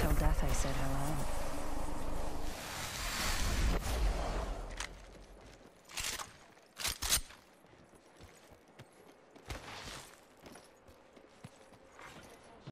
Till death I said hello.